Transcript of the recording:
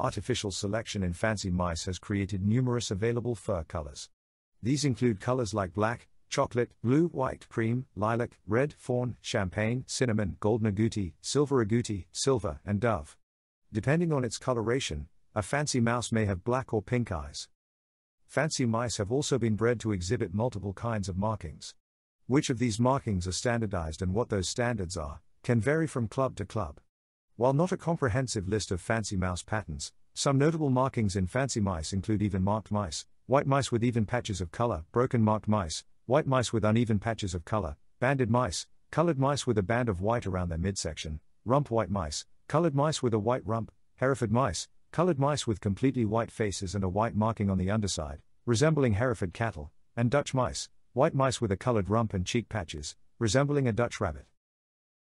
artificial selection in fancy mice has created numerous available fur colors. These include colors like black, chocolate, blue, white, cream, lilac, red, fawn, champagne, cinnamon, gold agouti, silver agouti, silver, and dove. Depending on its coloration, a fancy mouse may have black or pink eyes. Fancy mice have also been bred to exhibit multiple kinds of markings. Which of these markings are standardized and what those standards are, can vary from club to club. While not a comprehensive list of fancy mouse patterns, some notable markings in fancy mice include even marked mice, white mice with even patches of color, broken marked mice, white mice with uneven patches of color, banded mice, colored mice with a band of white around their midsection, rump white mice, colored mice with a white rump, Hereford mice, colored mice with completely white faces and a white marking on the underside, resembling Hereford cattle, and Dutch mice, white mice with a colored rump and cheek patches, resembling a Dutch rabbit.